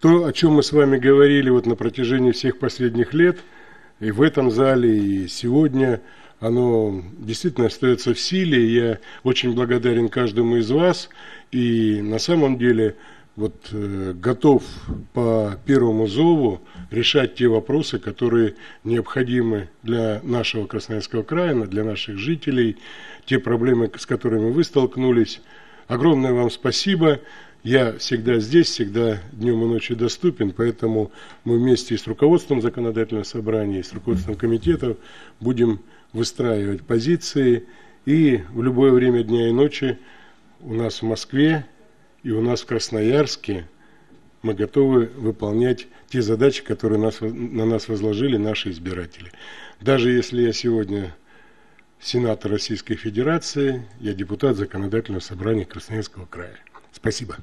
то, о чем мы с вами говорили вот на протяжении всех последних лет, и в этом зале, и сегодня, оно действительно остается в силе. Я очень благодарен каждому из вас. И на самом деле вот э, готов по первому зову решать те вопросы, которые необходимы для нашего Красноярского края, для наших жителей, те проблемы, с которыми вы столкнулись. Огромное вам спасибо. Я всегда здесь, всегда днем и ночью доступен, поэтому мы вместе с руководством законодательного собрания, с руководством комитетов будем выстраивать позиции. И в любое время дня и ночи у нас в Москве и у нас в Красноярске мы готовы выполнять те задачи, которые нас, на нас возложили наши избиратели. Даже если я сегодня сенатор Российской Федерации, я депутат Законодательного собрания Красноярского края. Спасибо.